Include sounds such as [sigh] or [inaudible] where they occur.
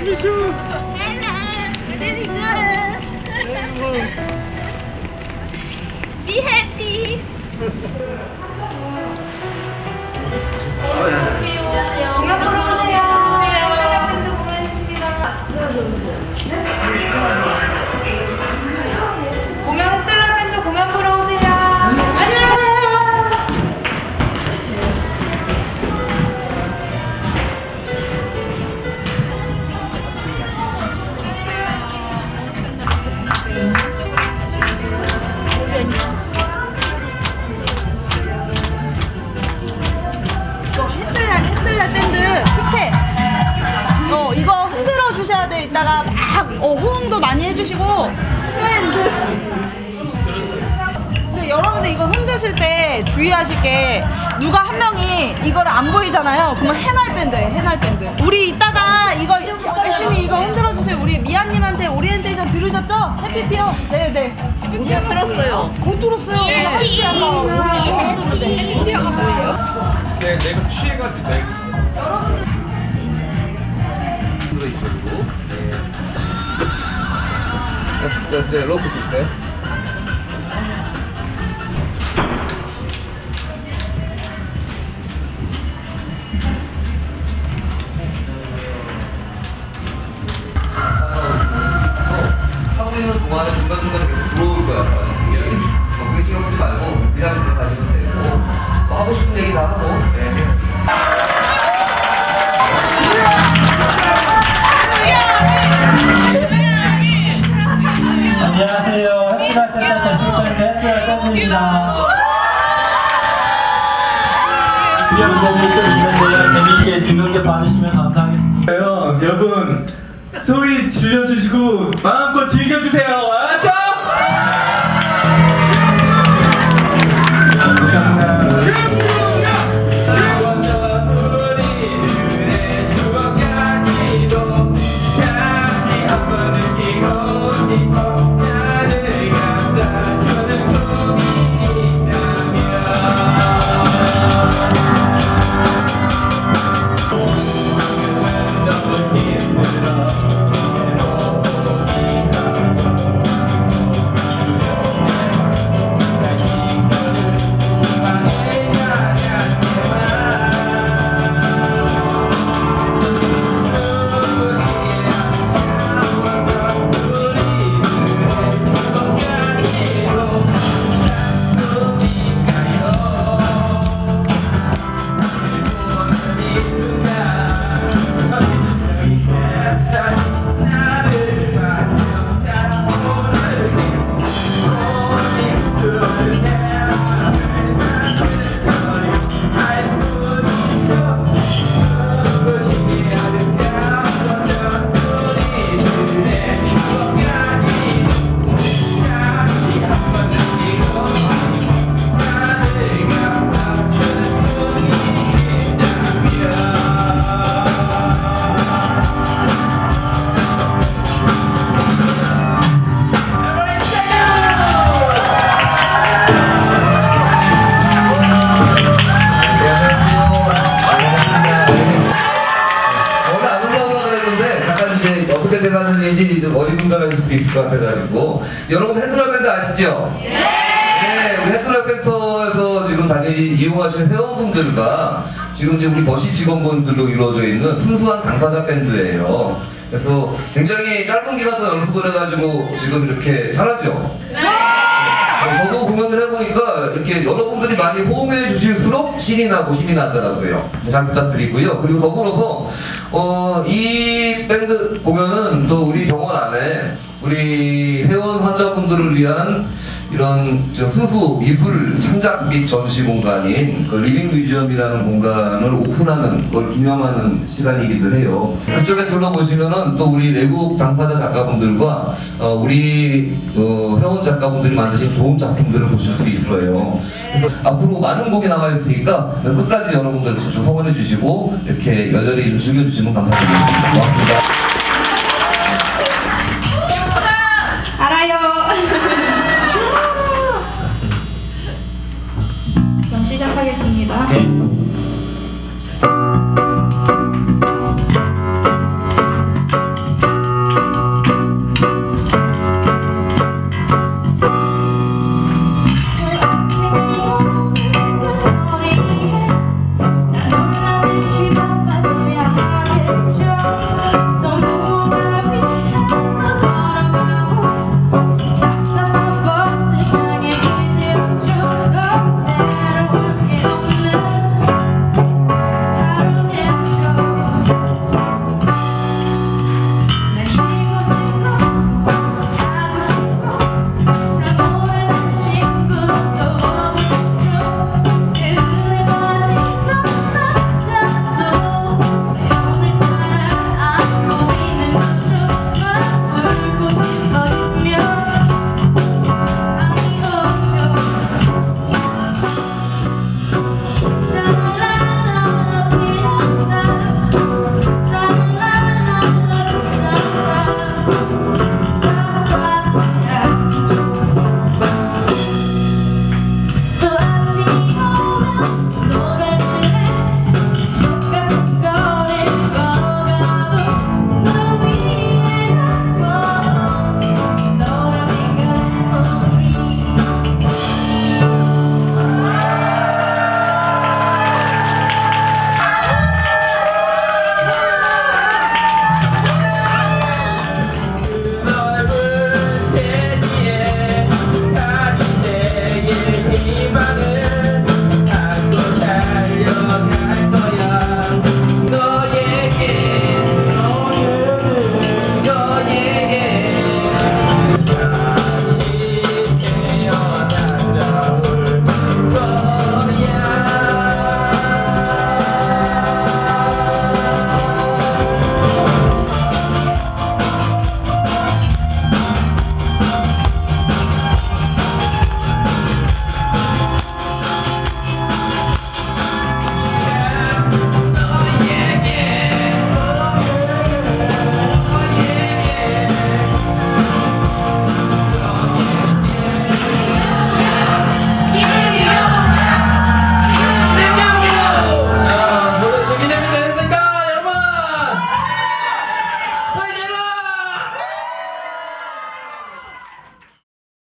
Mishu. Hello. Where did go? Be happy. [laughs] 어, 호응도 많이 해주시고 밴드 그래서 여러분들 이거 흔드실 때 주의하실 게 누가 한 명이 이걸 안 보이잖아요. 그러면 해날 밴드예요 해날 밴드. 우리 이따가 이거 열심히 이거 흔들어 주세요. 우리 미아님한테 오리엔테이션 들으셨죠? 해피피어. 네네. 못 들었어요. 못 들었어요. 네. 해피피어가. 뭐예요? 네, 내가 취해가지고 내 여러분들 네, 네, 로프 있을까요? 하고 있는 동안에 중간중간에 계속 들어올 거야. 뭐 그게 신경 쓰지 말고 그냥 진행하시면 되고 뭐 하고 싶은 얘기 다 하고 네. 이런 좀 있는데요. 재밌게 즐겁게 봐주시면 감사하겠습니다. 여러분 소리 질러주시고 마음껏 즐겨주세요. 알았죠? 있을 것 같아가지고 여러분 핸드럴 밴드 아시죠? 네! 우리 핸드럴 센터에서 지금 다니 이용하시는 회원분들과 지금 이제 우리 버시 직원분들로 이루어져 있는 순수한 당사자 밴드예요. 그래서 굉장히 짧은 기간 동안 연습을 해가지고 지금 이렇게 잘하죠? 어, 저도 공연을 해보니까 이렇게 여러분들이 많이 호응해 주실수록 신이 나고 힘이 나더라고요. 잘 부탁드리고요. 그리고 더불어서 어, 이 밴드 공연은 또 우리 병원 안에 우리 회원 환자분들을 위한 이런 좀 순수 미술 창작 및 전시 공간인 그 Living Museum이라는 공간을 오픈하는 걸 기념하는 시간이기도 해요. 그쪽에 둘러보시면은 또 우리 외국 당사자 작가분들과 어, 우리 어, 회원 작가분들이 만드신 좋은 작품들을 보실 수 있어요. 그래서 앞으로 많은 곡이 나와 있으니까 끝까지 여러분들 좀 성원해 주시고 이렇게 열렬히 좀 즐겨주시면 감사드리겠습니다. 고맙습니다. 시작하겠습니다. 네.